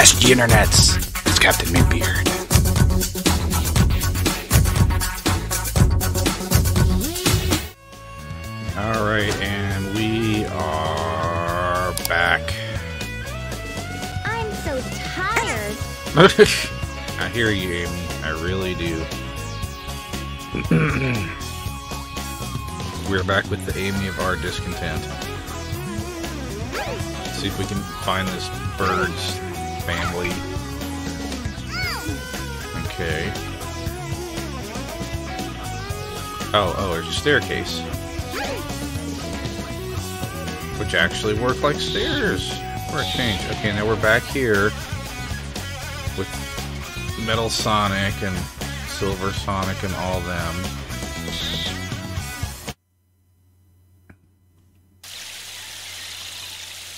trash the internets. It's Captain Mintbeard. All right, and we are back. I'm so tired. I hear you, Amy. I really do. We're back with the Amy of our discontent. Let's see if we can find this bird's family. Okay. Oh, oh, there's a staircase. Which actually work like stairs. For a change. Okay, now we're back here with Metal Sonic and Silver Sonic and all them.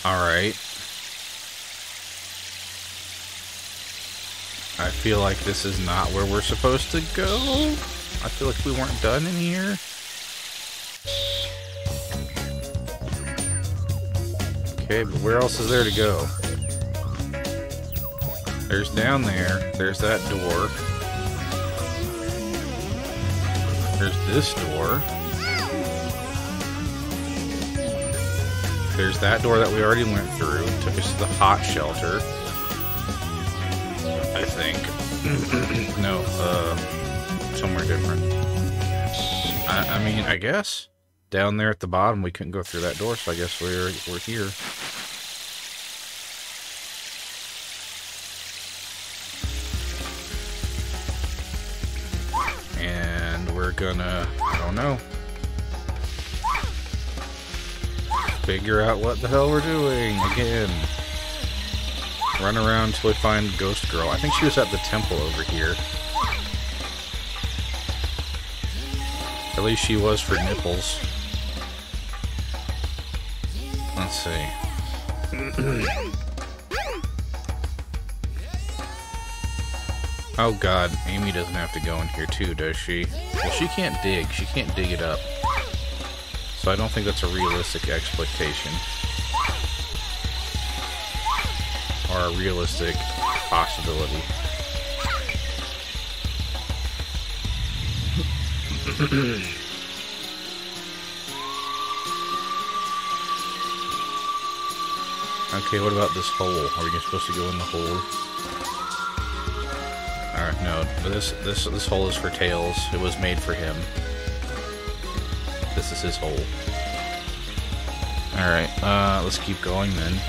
Alright. I feel like this is not where we're supposed to go. I feel like we weren't done in here. Okay, but where else is there to go? There's down there. There's that door. There's this door. There's that door that we already went through. Took us to the hot shelter. I think. no, uh, somewhere different. I, I mean, I guess down there at the bottom we couldn't go through that door, so I guess we're we're here. And we're gonna, I don't know, figure out what the hell we're doing again. Run around until we find Ghost Girl. I think she was at the temple over here. At least she was for nipples. Let's see. oh god, Amy doesn't have to go in here too, does she? Well, she can't dig. She can't dig it up. So I don't think that's a realistic expectation. Or a realistic possibility. okay, what about this hole? Are we supposed to go in the hole? Alright, no. This this this hole is for Tails. It was made for him. This is his hole. Alright, uh, let's keep going then.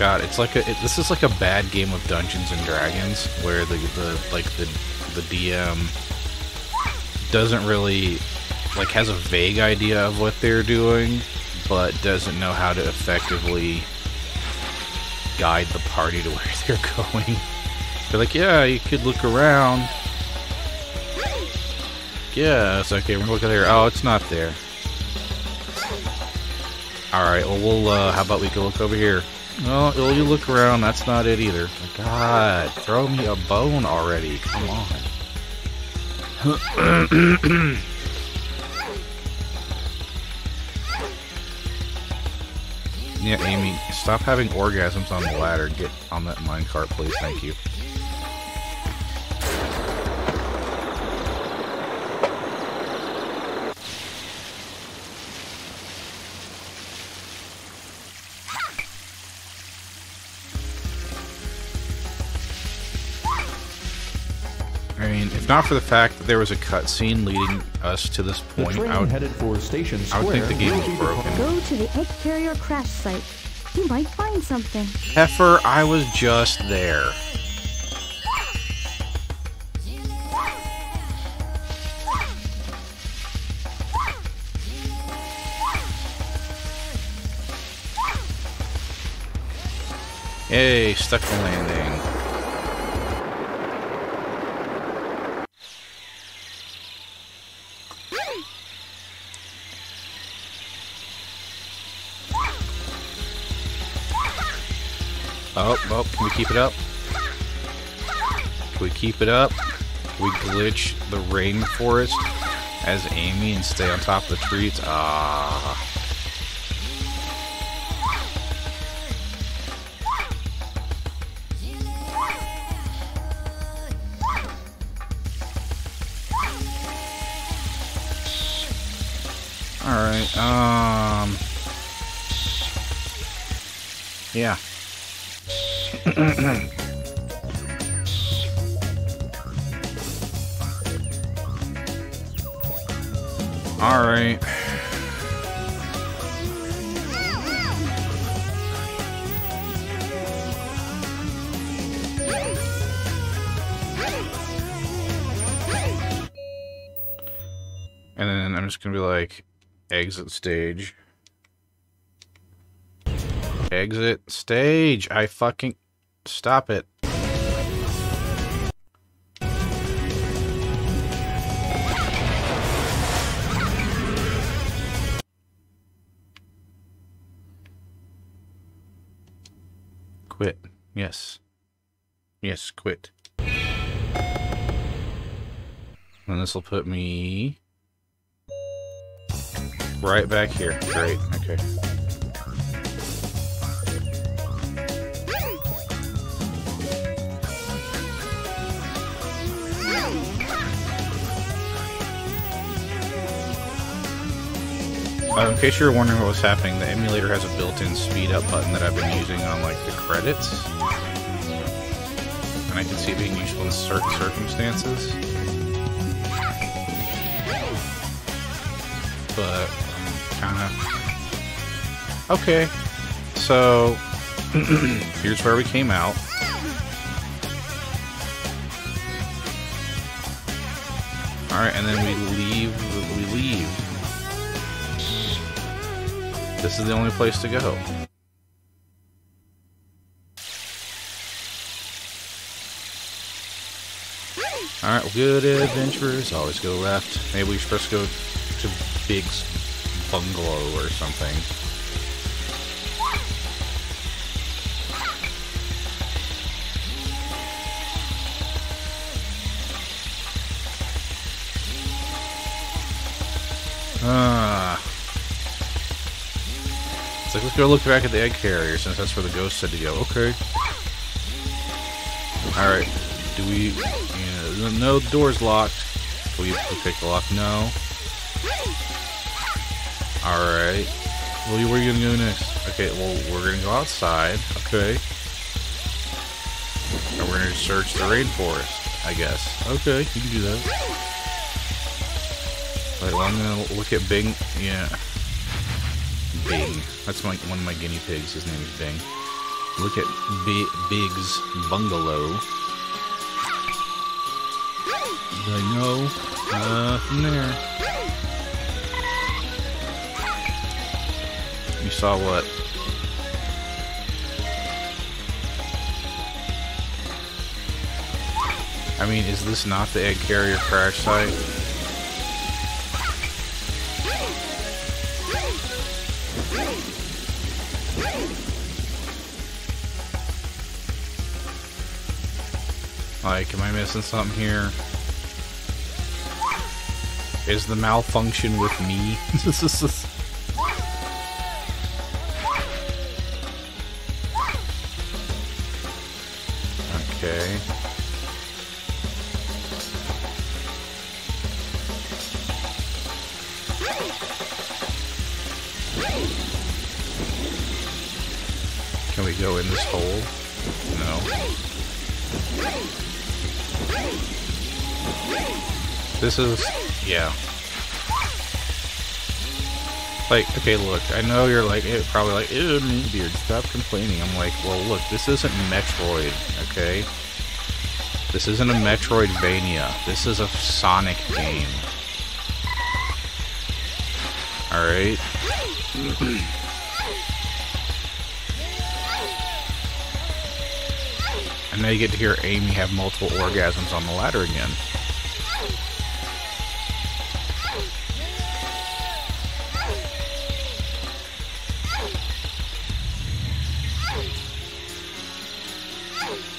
God, it's like a it, this is like a bad game of Dungeons and Dragons where the the like the the DM doesn't really like has a vague idea of what they're doing, but doesn't know how to effectively guide the party to where they're going. They're like, yeah, you could look around. Yeah, it's okay. We're gonna look there. Oh, it's not there. All right. Well, we'll. Uh, how about we go look over here? No, well, you look around. That's not it either. God, throw me a bone already. Come on. yeah, Amy, stop having orgasms on the ladder. Get on that minecart, please. Thank you. Not for the fact that there was a cutscene leading us to this point, train I would, headed for Station I would think the game will was be broken. Go to the egg carrier crash site. You might find something. Heifer, I was just there. Hey, stuck the landing. keep it up? Can we keep it up? Can we glitch the rainforest as Amy and stay on top of the trees? Ah. Alright, um... Yeah. All right. And then I'm just gonna be like, exit stage. Exit stage. I fucking stop it. Quit. Yes. Yes, quit. And this will put me right back here. Great. Okay. Uh, in case you're wondering what was happening, the emulator has a built-in speed up button that I've been using on like the credits. And I can see it being useful in certain circumstances. But I'm kind of... Okay. So, here's where we came out. Alright, and then we leave. This is the only place to go. Alright, good adventurers always go left. Maybe we're supposed to go to Big's bungalow or something. Ah. It's like, let's go look back at the egg carrier since that's where the ghost said to go. Okay. Alright. Do we... No, the door's locked. Will you pick the lock? No. Alright. Well, where are you gonna go next? Okay, well, we're gonna go outside. Okay. And we're gonna search the rainforest, I guess. Okay, you can do that. Alright, well, I'm gonna look at Bing. Yeah. Bing. That's my one of my guinea pigs. His name is Bing. Look at B Big's bungalow. I know. Uh, Nothing there. You saw what? I mean, is this not the egg carrier crash site? Like, am I missing something here? Is the malfunction with me? No. This is, yeah. Like, okay, look, I know you're like, it, probably like, ew, Beard, stop complaining. I'm like, well, look, this isn't Metroid, okay? This isn't a Metroidvania. This is a Sonic game. Alright? now you get to hear Amy have multiple orgasms on the ladder again.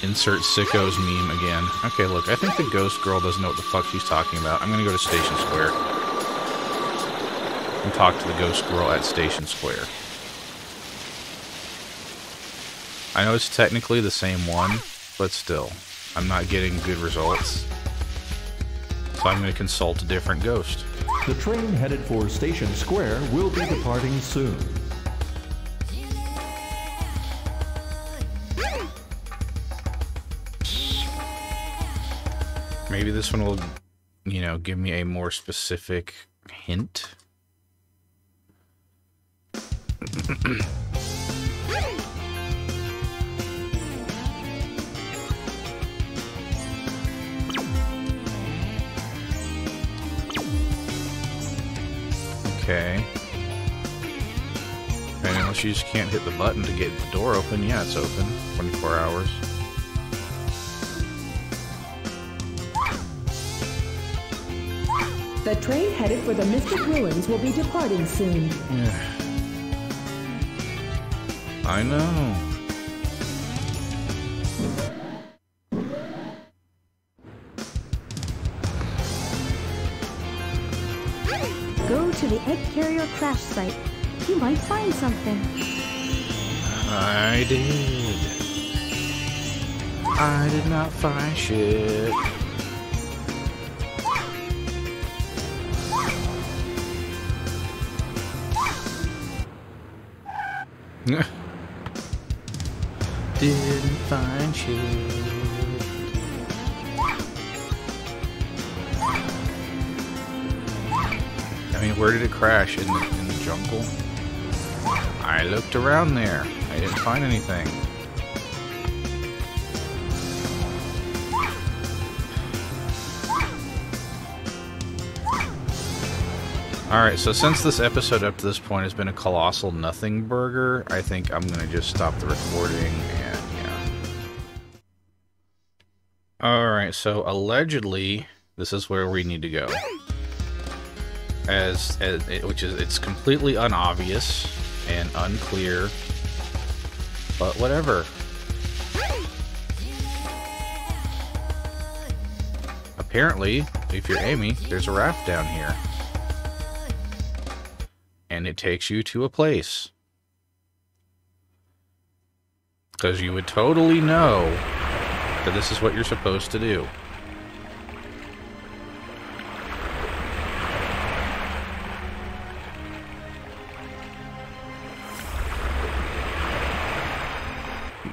Insert sicko's meme again. Okay, look, I think the ghost girl doesn't know what the fuck she's talking about. I'm gonna go to Station Square. And talk to the ghost girl at Station Square. I know it's technically the same one, but still, I'm not getting good results. So I'm gonna consult a different ghost. The train headed for Station Square will be departing soon. Maybe this one will, you know, give me a more specific hint. okay. And unless you just can't hit the button to get the door open, yeah, it's open. 24 hours. The train headed for the Mystic Ruins will be departing soon. Yeah. I know. The egg carrier crash site. You might find something. I did. I did not find shit. Didn't find shit. Mean, where did it crash? In the, in the jungle? I looked around there. I didn't find anything. Alright, so since this episode up to this point has been a colossal nothing burger, I think I'm gonna just stop the recording and yeah. Alright, so allegedly, this is where we need to go. As, as which is it's completely unobvious and unclear. But whatever. Apparently, if you're Amy, there's a raft down here and it takes you to a place. Because you would totally know that this is what you're supposed to do.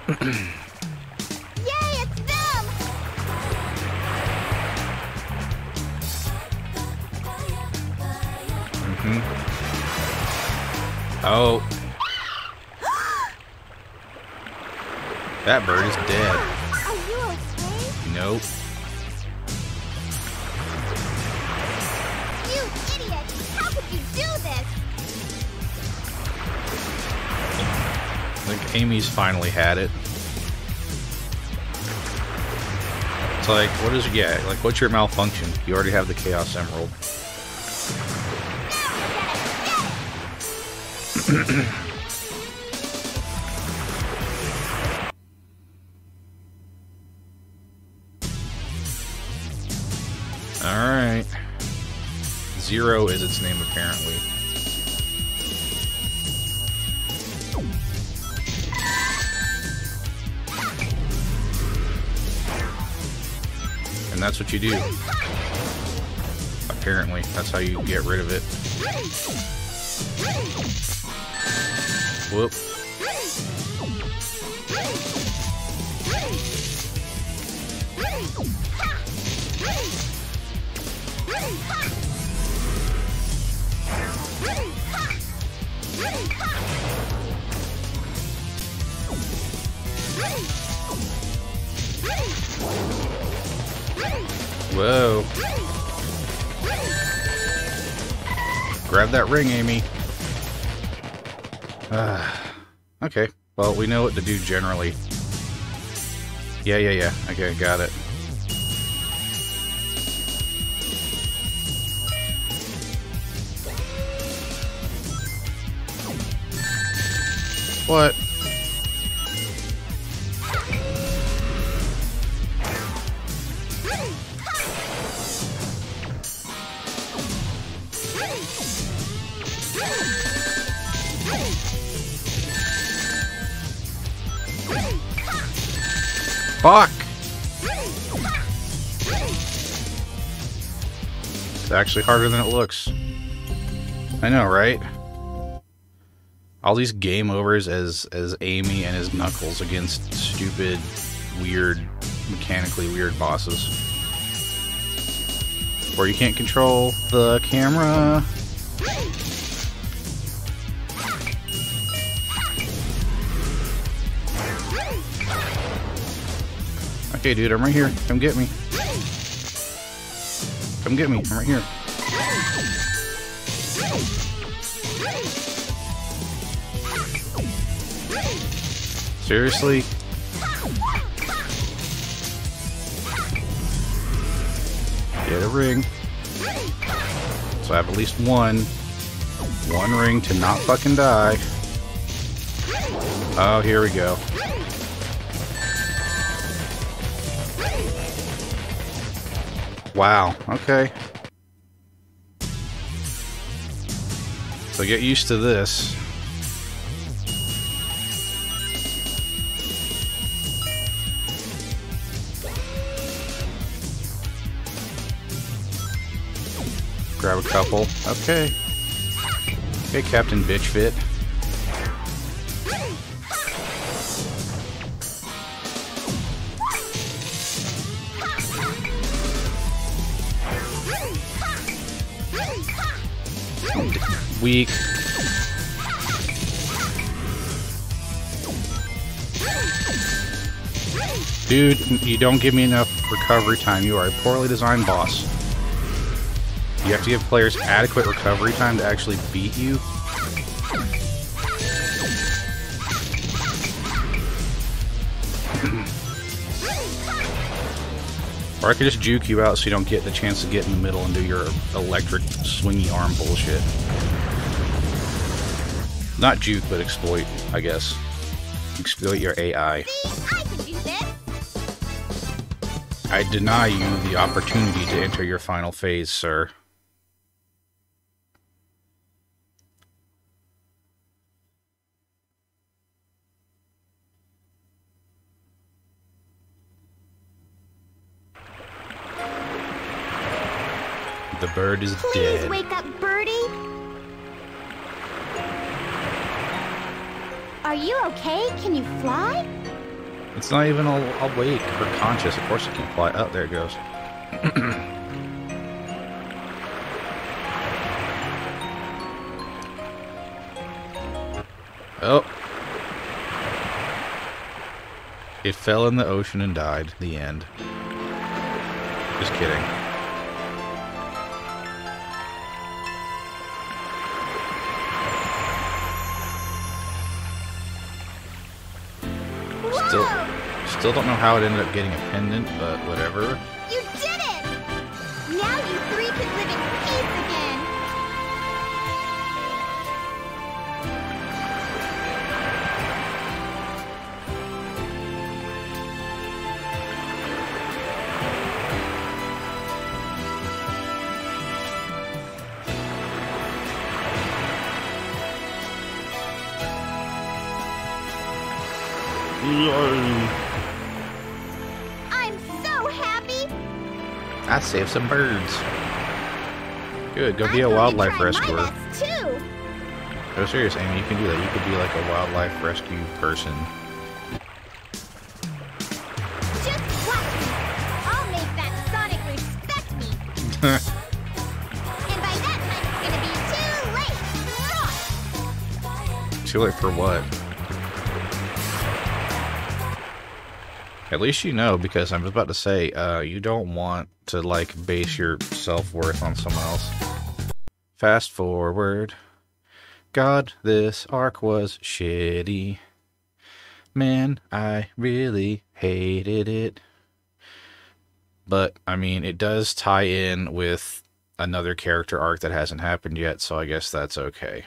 Yay, it's them! hmm Oh. That bird is dead. Are you okay? Nope. Amy's finally had it. It's like, what is, yeah, like, what's your malfunction? You already have the Chaos Emerald. Alright. Zero is its name, apparently. And that's what you do. Apparently, that's how you get rid of it. Whoop. Whoa. Grab that ring, Amy. Ah, okay. Well, we know what to do generally. Yeah, yeah, yeah. Okay, got it. What? Fuck! It's actually harder than it looks. I know, right? All these game overs as as Amy and his Knuckles against stupid, weird, mechanically weird bosses. Or you can't control the camera. Okay, dude, I'm right here. Come get me. Come get me. I'm right here. Seriously? Get a ring. So I have at least one. One ring to not fucking die. Oh, here we go. Wow, okay. So get used to this. Grab a couple. Okay. Okay, Captain Bitchfit. Weak. Dude, you don't give me enough recovery time. You are a poorly designed boss. You have to give players adequate recovery time to actually beat you. or I could just juke you out so you don't get the chance to get in the middle and do your electric swingy arm bullshit. Not juke, but exploit, I guess. Exploit your AI. I deny you the opportunity to enter your final phase, sir. The bird is Please dead. wake up, Birdie. Are you okay? Can you fly? It's not even a- awake or conscious. Of course it can fly. Oh, there it goes. oh. It fell in the ocean and died. The end. Just kidding. Still, still don't know how it ended up getting a pendant, but whatever. I'm so happy. I saved some birds. Good, go I'm be a wildlife rescuer. too. No, serious, Amy, you can do that. You could be like a wildlife rescue person. Just watch me. I'll make that Sonic respect me. And by that time, it's gonna be too late. Too late for what? At least you know, because I was about to say, uh, you don't want to, like, base your self-worth on someone else. Fast forward. God, this arc was shitty. Man, I really hated it. But, I mean, it does tie in with another character arc that hasn't happened yet, so I guess that's okay.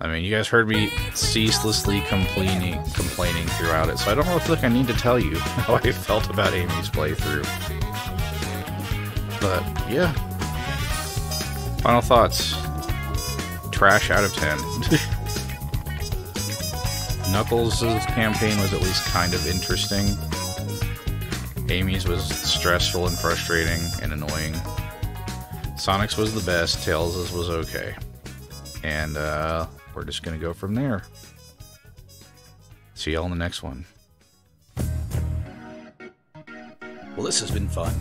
I mean, you guys heard me ceaselessly complaining, complaining throughout it, so I don't really feel like I need to tell you how I felt about Amy's playthrough. But yeah, final thoughts: trash out of ten. Knuckles' campaign was at least kind of interesting. Amy's was stressful and frustrating and annoying. Sonic's was the best. Tails' was okay. And uh, we're just going to go from there. See y'all in the next one. Well, this has been fun.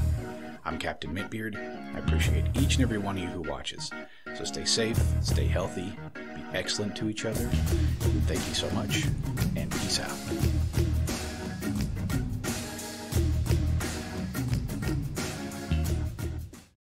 I'm Captain Mintbeard. I appreciate each and every one of you who watches. So stay safe, stay healthy, be excellent to each other. Thank you so much, and peace out.